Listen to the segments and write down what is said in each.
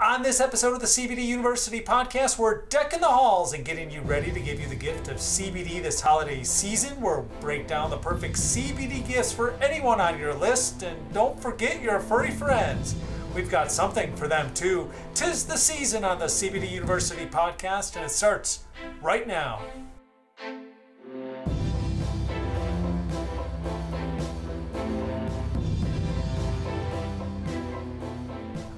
On this episode of the CBD University podcast, we're decking the halls and getting you ready to give you the gift of CBD this holiday season. We'll break down the perfect CBD gifts for anyone on your list, and don't forget your furry friends. We've got something for them too. Tis the season on the CBD University podcast, and it starts right now.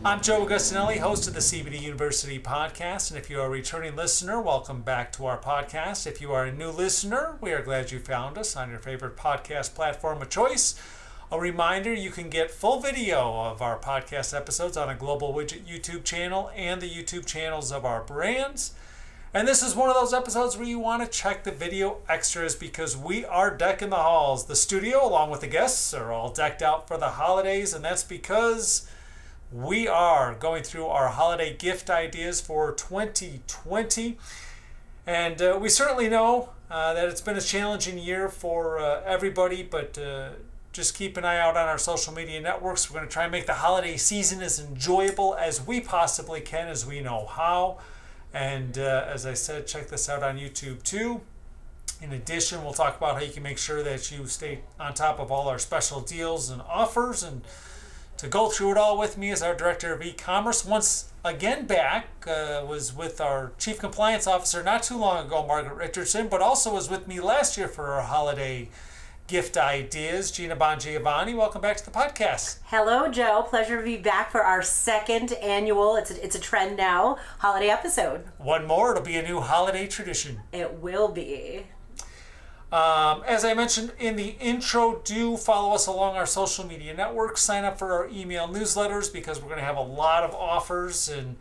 I'm Joe Augustinelli, host of the CBD University podcast. And if you are a returning listener, welcome back to our podcast. If you are a new listener, we are glad you found us on your favorite podcast platform of choice. A reminder you can get full video of our podcast episodes on a Global Widget YouTube channel and the YouTube channels of our brands. And this is one of those episodes where you want to check the video extras because we are decking the halls. The studio, along with the guests, are all decked out for the holidays, and that's because we are going through our holiday gift ideas for 2020. And uh, we certainly know uh, that it's been a challenging year for uh, everybody, but uh, just keep an eye out on our social media networks. We're going to try and make the holiday season as enjoyable as we possibly can, as we know how. And uh, as I said, check this out on YouTube too. In addition, we'll talk about how you can make sure that you stay on top of all our special deals and offers and to go through it all with me is our director of e-commerce. Once again back uh, was with our chief compliance officer not too long ago, Margaret Richardson, but also was with me last year for our holiday gift ideas. Gina Bongiovanni, welcome back to the podcast. Hello, Joe. Pleasure to be back for our second annual. It's a, it's a trend now. Holiday episode. One more. It'll be a new holiday tradition. It will be. Um, as I mentioned in the intro, do follow us along our social media networks. Sign up for our email newsletters because we're going to have a lot of offers and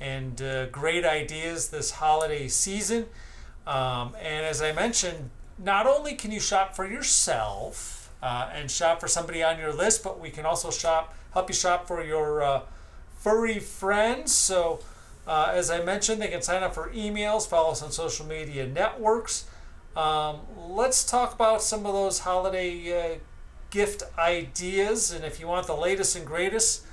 and uh, great ideas this holiday season. Um, and as I mentioned, not only can you shop for yourself uh, and shop for somebody on your list, but we can also shop help you shop for your uh, furry friends. So. Uh, as I mentioned, they can sign up for emails, follow us on social media networks. Um, let's talk about some of those holiday uh, gift ideas. And if you want the latest and greatest,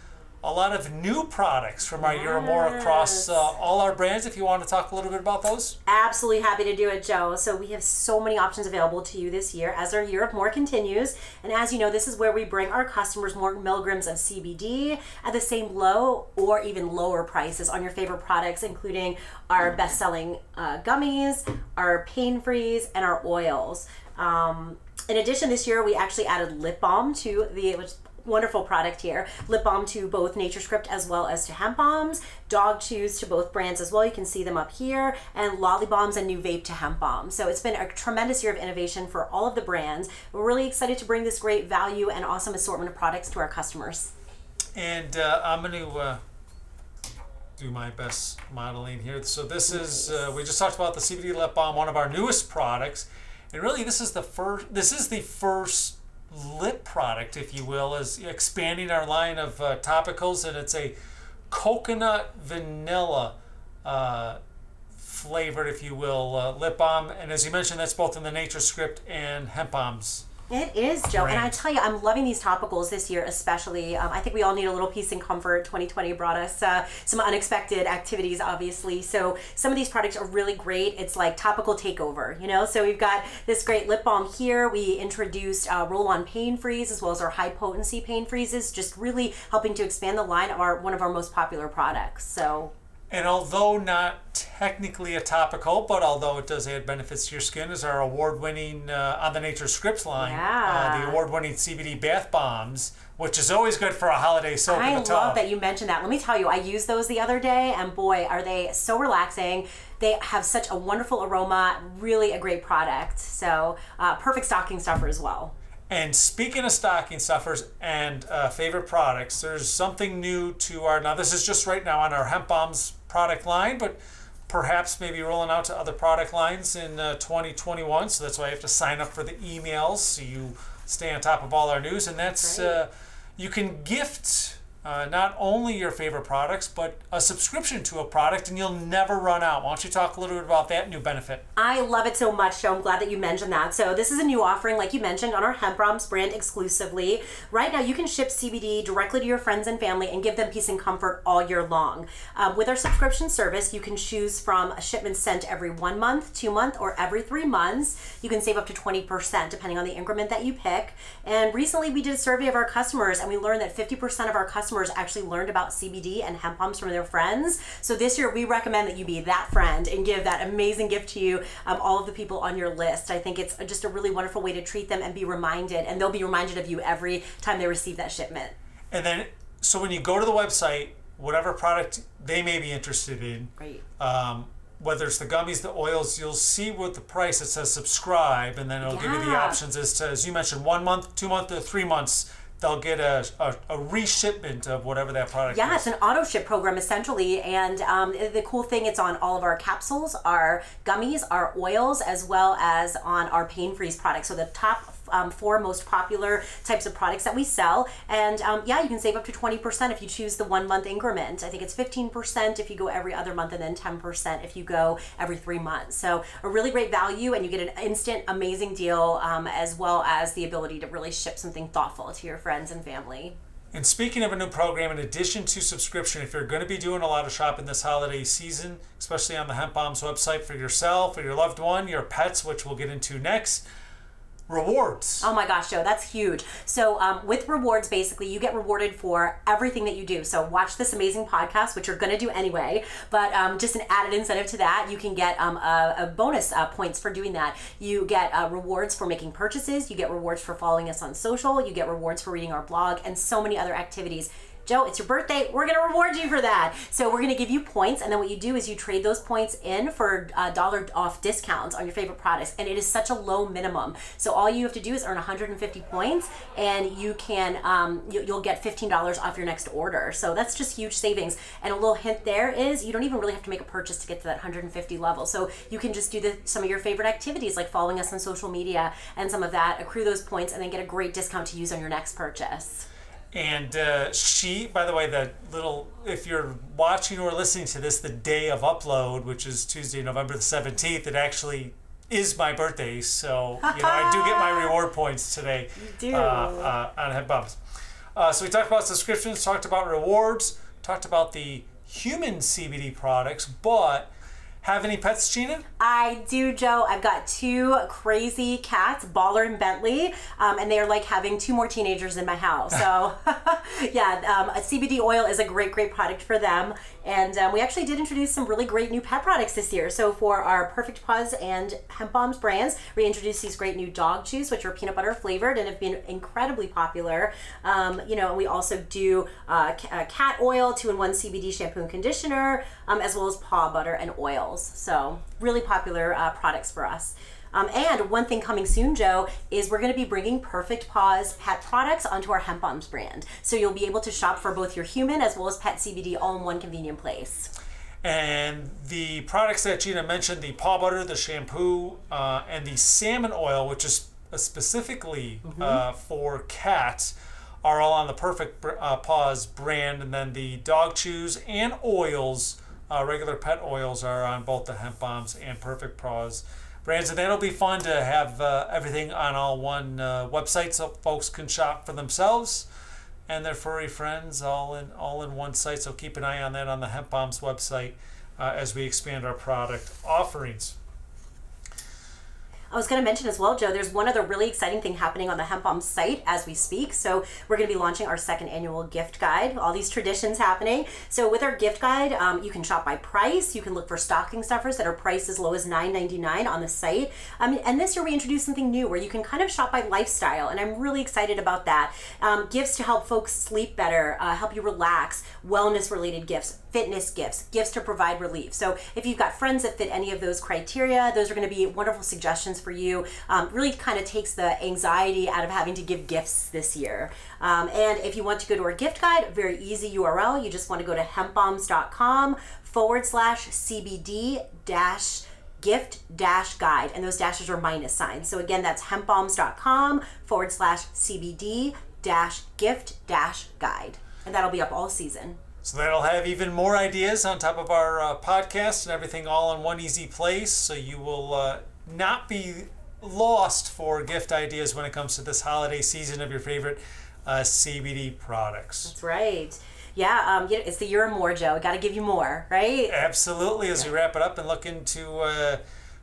a lot of new products from our yes. more across uh, all our brands. If you want to talk a little bit about those, absolutely happy to do it, Joe. So we have so many options available to you this year as our year of more continues. And as you know, this is where we bring our customers more milligrams of CBD at the same low or even lower prices on your favorite products, including our best-selling uh, gummies, our pain freeze, and our oils. Um, in addition, this year we actually added lip balm to the which wonderful product here. Lip balm to both Nature Script as well as to hemp Bombs, Dog chews to both brands as well. You can see them up here. And Lolly Bombs and new vape to hemp Bomb. So it's been a tremendous year of innovation for all of the brands. We're really excited to bring this great value and awesome assortment of products to our customers. And uh, I'm going to uh, do my best modeling here. So this is, uh, we just talked about the CBD lip balm, one of our newest products. And really this is the first, this is the first lip product, if you will, is expanding our line of uh, topicals, and it's a coconut vanilla uh, flavored, if you will, uh, lip balm. And as you mentioned, that's both in the Nature Script and Hemp Bombs it is, Joe. And I tell you, I'm loving these topicals this year, especially. Um, I think we all need a little peace and comfort. 2020 brought us uh, some unexpected activities, obviously. So some of these products are really great. It's like topical takeover, you know? So we've got this great lip balm here. We introduced uh, roll on pain freeze as well as our high potency pain freezes, just really helping to expand the line of our one of our most popular products. So and although not technically a topical, but although it does add benefits to your skin, is our award-winning uh, on the Nature Scripts line, yeah. uh, the award-winning CBD bath bombs, which is always good for a holiday soak I in the tub. I love that you mentioned that. Let me tell you, I used those the other day, and boy, are they so relaxing. They have such a wonderful aroma, really a great product. So uh, perfect stocking stuffer as well. And speaking of stocking stuffers and uh, favorite products, there's something new to our, now this is just right now on our hemp bombs product line, but perhaps maybe rolling out to other product lines in uh, 2021. So that's why you have to sign up for the emails so you stay on top of all our news. And that's, uh, you can gift uh, not only your favorite products, but a subscription to a product, and you'll never run out. Why don't you talk a little bit about that new benefit? I love it so much, so I'm glad that you mentioned that. So this is a new offering, like you mentioned, on our Hemp Bombs brand exclusively. Right now, you can ship CBD directly to your friends and family and give them peace and comfort all year long. Um, with our subscription service, you can choose from a shipment sent every one month, two month, or every three months. You can save up to 20% depending on the increment that you pick. And recently, we did a survey of our customers, and we learned that 50% of our customers customers actually learned about CBD and hemp Bombs from their friends. So this year, we recommend that you be that friend and give that amazing gift to you, um, all of the people on your list. I think it's just a really wonderful way to treat them and be reminded, and they'll be reminded of you every time they receive that shipment. And then, so when you go to the website, whatever product they may be interested in, right. Um, whether it's the gummies, the oils, you'll see what the price it says subscribe, and then it'll yeah. give you the options as to, as you mentioned, one month, two month, or three months they'll get a, a, a, reshipment of whatever that product is. yeah, is. it's an auto ship program essentially. And um, the cool thing, it's on all of our capsules, our gummies, our oils, as well as on our pain freeze products. So the top um, four most popular types of products that we sell. And um, yeah, you can save up to 20% if you choose the one month increment. I think it's 15% if you go every other month and then 10% if you go every three months. So a really great value and you get an instant amazing deal um, as well as the ability to really ship something thoughtful to your friends and family. And speaking of a new program, in addition to subscription, if you're going to be doing a lot of shopping this holiday season, especially on the Hemp Bombs website for yourself or your loved one, your pets, which we'll get into next, rewards. Oh my gosh, Joe, that's huge. So um, with rewards, basically, you get rewarded for everything that you do. So watch this amazing podcast, which you're going to do anyway. But um, just an added incentive to that, you can get um, a, a, bonus uh, points for doing that. You get uh, rewards for making purchases. You get rewards for following us on social. You get rewards for reading our blog, and so many other activities. Joe, it's your birthday. We're going to reward you for that. So we're going to give you points. And then what you do is you trade those points in for uh, dollar off discounts on your favorite products. And it is such a low minimum. So all you have to do is earn 150 points and you can, um, you, you'll get $15 off your next order. So that's just huge savings. And a little hint there is you don't even really have to make a purchase to get to that 150 level. So you can just do the, some of your favorite activities like following us on social media and some of that, accrue those points, and then get a great discount to use on your next purchase. And uh, she, by the way, the little, if you're watching or listening to this the day of upload, which is Tuesday, November the 17th, it actually is my birthday. So, you know, I do get my reward points today You do. uh, uh, on Hemp Bombs. Uh, so we talked about subscriptions, talked about rewards, talked about the human CBD products, but have any pets, Gina? I do, Joe. I've got two crazy cats, Baller and Bentley, um, and they are like having two more teenagers in my house. So, yeah, um, a CBD oil is a great, great product for them. And um, we actually did introduce some really great new pet products this year. So for our Perfect Paws and Hemp Bombs brands, we introduced these great new dog chews, which are peanut butter flavored and have been incredibly popular. Um, you know, we also do uh, uh cat oil, two-in-one CBD shampoo and conditioner, um, as well as paw butter and oils. So really popular uh, products for us. Um, and one thing coming soon, Joe, is we're going to be bringing Perfect Paws pet products onto our Hemp Bombs brand. So you'll be able to shop for both your human as well as pet CBD all in one convenient place. And the products that Gina mentioned, the paw butter, the shampoo, uh, and the salmon oil, which is specifically mm-hmm. uh, for cats, are all on the Perfect uh, Paws brand. And then the dog chews and oils, uh, regular pet oils, are on both the Hemp Bombs and Perfect Paws brands, and that'll be fun to have uh, everything on all one uh, website so folks can shop for themselves and their furry friends all in all in one site. So keep an eye on that on the Hemp Bombs website uh, as we expand our product offerings. I was going to mention as well, Joe, there's one other really exciting thing happening on the Hemp Bomb site as we speak. So we're going to be launching our second annual gift guide, all these traditions happening. So with our gift guide, um, you can shop by price. You can look for stocking stuffers that are priced as low as $9.99 on the site. Um, and this year we introduced something new where you can kind of shop by lifestyle. And I'm really excited about that. Um, gifts to help folks sleep better, uh, help you relax, wellness related gifts, fitness gifts, gifts to provide relief. So if you've got friends that fit any of those criteria, those are going to be wonderful suggestions for you. Um, really kind of takes the anxiety out of having to give gifts this year. Um, and if you want to go to our gift guide, very easy URL. You just want to go to hempbombs.com forward slash CBD dash gift dash guide and those dashes are minus signs so again that's hempbombs.com forward slash cbd dash gift dash guide and that'll be up all season. So that'll have even more ideas on top of our uh, podcast and everything all in one easy place. So you will uh, not be lost for gift ideas when it comes to this holiday season of your favorite uh, CBD products. That's right. Yeah, um, it's the year of more, Joe. Got to give you more, right? Absolutely. As we wrap it up and look into uh,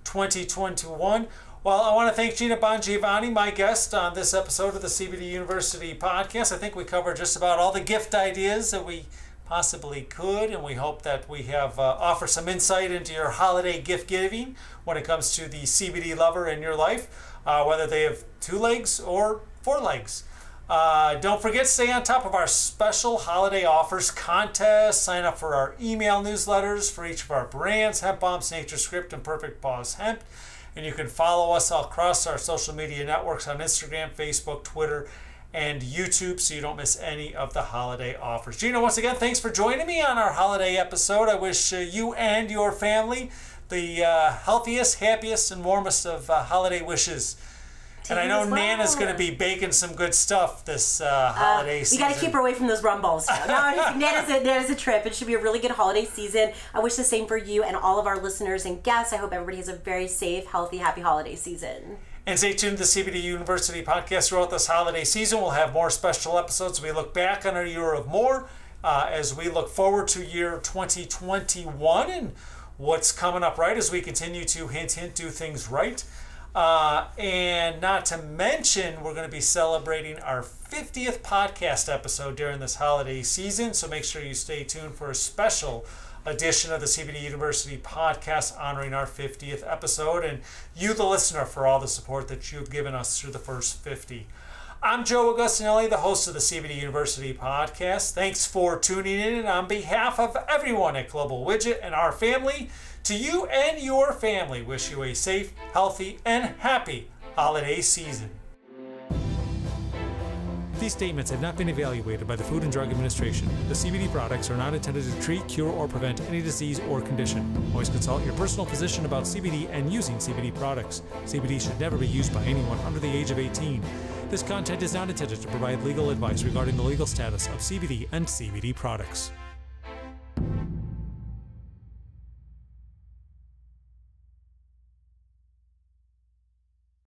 2021. Well, I want to thank Gina Bongiovanni, my guest on this episode of the CBD University podcast. I think we covered just about all the gift ideas that we possibly could, and we hope that we have uh, offer some insight into your holiday gift giving when it comes to the CBD lover in your life, uh, whether they have two legs or four legs. Uh, don't forget, stay on top of our special holiday offers contest. Sign up for our email newsletters for each of our brands Hemp Bombs, Nature Script, and Perfect Paws Hemp. And you can follow us across our social media networks on Instagram, Facebook, Twitter, and YouTube so you don't miss any of the holiday offers. Gina, once again, thanks for joining me on our holiday episode. I wish uh, you and your family the uh, healthiest, happiest, and warmest of uh, holiday wishes and I know well. Nana's going to be baking some good stuff this uh, uh holiday uh, season. You got to keep her away from those rumbles. no, Nana's a, Nana's a trip. It should be a really good holiday season. I wish the same for you and all of our listeners and guests. I hope everybody has a very safe, healthy, happy holiday season. And stay tuned to the CBD University podcast throughout this holiday season. We'll have more special episodes. We look back on our year of more uh, as we look forward to year 2021 and what's coming up right as we continue to hint, hint, do things right. Uh, and not to mention, we're going to be celebrating our 50th podcast episode during this holiday season. So make sure you stay tuned for a special edition of the CBD University podcast honoring our 50th episode. And you, the listener, for all the support that you've given us through the first 50. I'm Joe Augustinelli, the host of the CBD University podcast. Thanks for tuning in. And on behalf of everyone at Global Widget and our family, to you and your family, wish you a safe, healthy, and happy holiday season. These statements have not been evaluated by the Food and Drug Administration. The CBD products are not intended to treat, cure, or prevent any disease or condition. Always consult your personal physician about CBD and using CBD products. CBD should never be used by anyone under the age of 18. This content is not intended to provide legal advice regarding the legal status of CBD and CBD products.